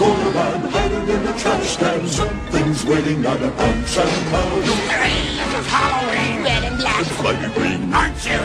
corner man hiding in the trash can. Something's waiting on a punch and pound. Halloween! Red and black! It's green. Aren't you